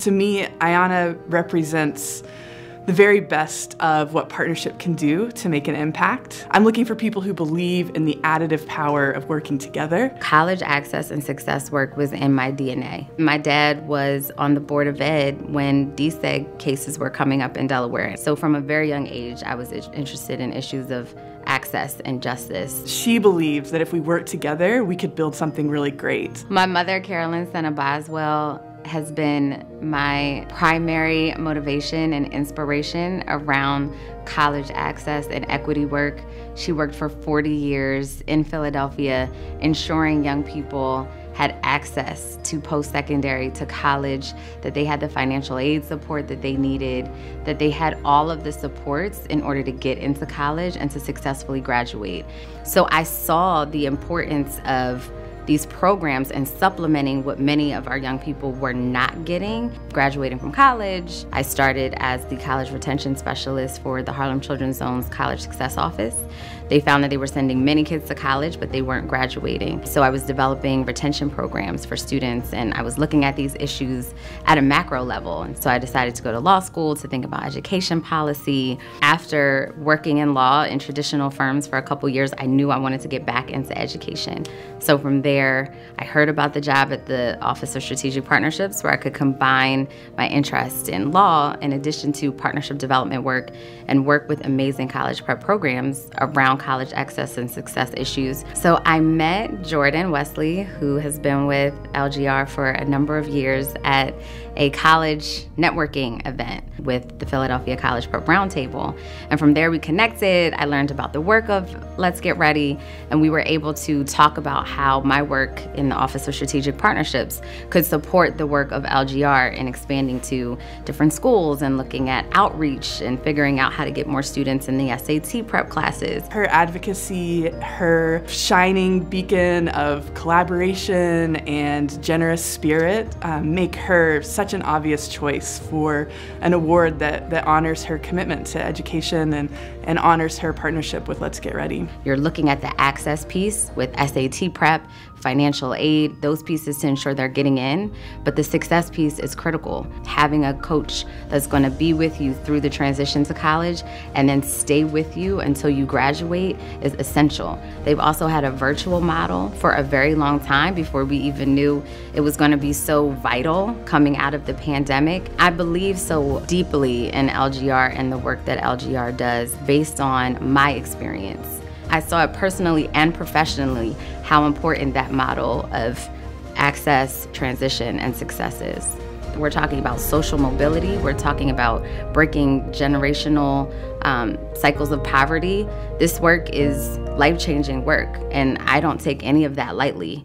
To me, Ayana represents the very best of what partnership can do to make an impact. I'm looking for people who believe in the additive power of working together. College access and success work was in my DNA. My dad was on the Board of Ed when deseg cases were coming up in Delaware. So from a very young age, I was interested in issues of access and justice. She believes that if we work together, we could build something really great. My mother, Carolyn Senna Boswell, has been my primary motivation and inspiration around college access and equity work. She worked for 40 years in Philadelphia, ensuring young people had access to post secondary, to college, that they had the financial aid support that they needed, that they had all of the supports in order to get into college and to successfully graduate. So I saw the importance of these programs and supplementing what many of our young people were not getting. Graduating from college, I started as the college retention specialist for the Harlem Children's Zone's College Success Office. They found that they were sending many kids to college, but they weren't graduating. So I was developing retention programs for students, and I was looking at these issues at a macro level. And so I decided to go to law school to think about education policy. After working in law in traditional firms for a couple years, I knew I wanted to get back into education. So from there, I heard about the job at the Office of Strategic Partnerships where I could combine my interest in law in addition to partnership development work and work with amazing college prep programs around college access and success issues. So I met Jordan Wesley, who has been with LGR for a number of years at a college networking event with the Philadelphia College Prep Roundtable. And from there we connected. I learned about the work of Let's Get Ready, and we were able to talk about how my work in the Office of Strategic Partnerships could support the work of LGR in expanding to different schools and looking at outreach and figuring out how to get more students in the SAT prep classes. Her advocacy, her shining beacon of collaboration and generous spirit um, make her such an obvious choice for an award that, that honors her commitment to education and, and honors her partnership with Let's Get Ready. You're looking at the access piece with SAT prep, financial aid, those pieces to ensure they're getting in. But the success piece is critical. Having a coach that's going to be with you through the transition to college and then stay with you until you graduate is essential. They've also had a virtual model for a very long time before we even knew it was going to be so vital coming out of the pandemic. I believe so deeply in LGR and the work that LGR does based on my experience. I saw it personally and professionally how important that model of access, transition, and success is. We're talking about social mobility, we're talking about breaking generational um, cycles of poverty. This work is life changing work, and I don't take any of that lightly.